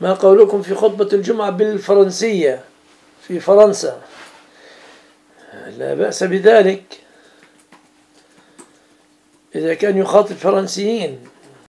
ما قولكم في خطبة الجمعة بالفرنسية في فرنسا. لا بأس بذلك. إذا كان يخاطب فرنسيين.